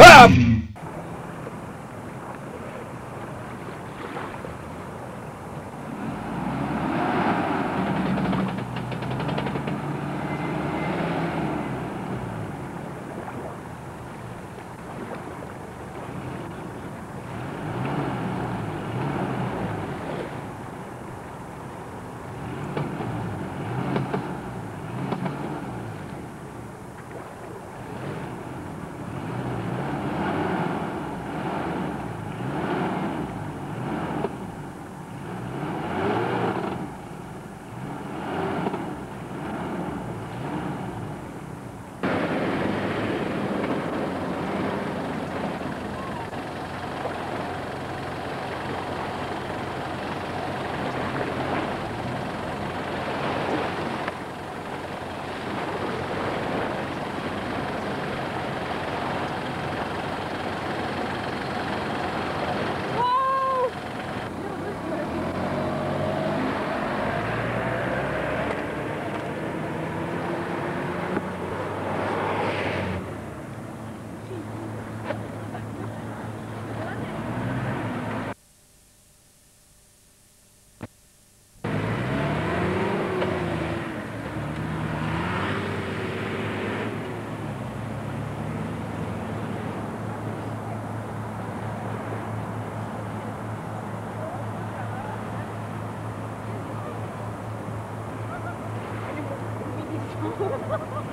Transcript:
Ah! Ha ha ha!